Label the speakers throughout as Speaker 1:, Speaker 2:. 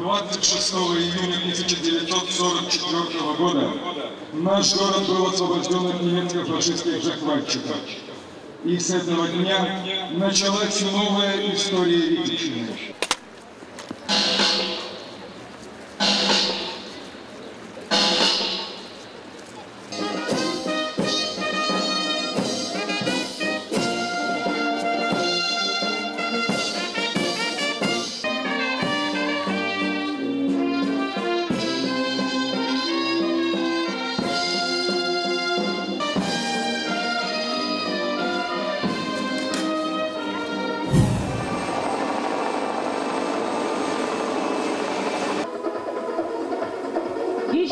Speaker 1: 26 июня 1944 года наш город был освобожден от немецко-фашистских захватчиков. И с этого дня началась новая история Витебщины.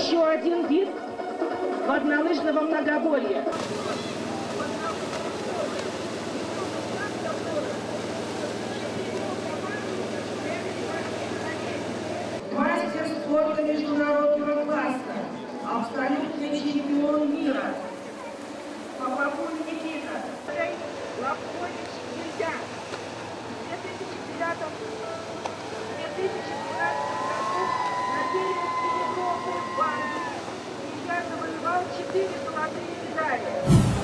Speaker 2: Еще один вид горнолыжного многоборья. Мастер спорта международного класса, абсолютный чемпион мира. Попапун Никита. Лавкович Илья. В 2009 2012地域となっていない。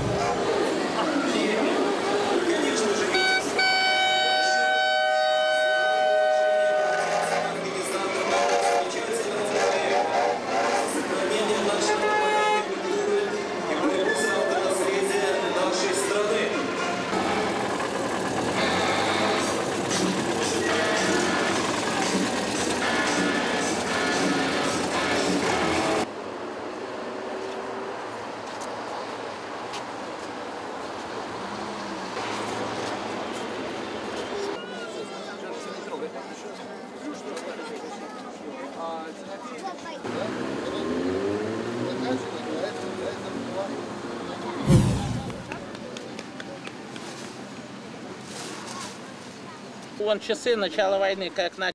Speaker 3: Вон часы начала войны, как начали.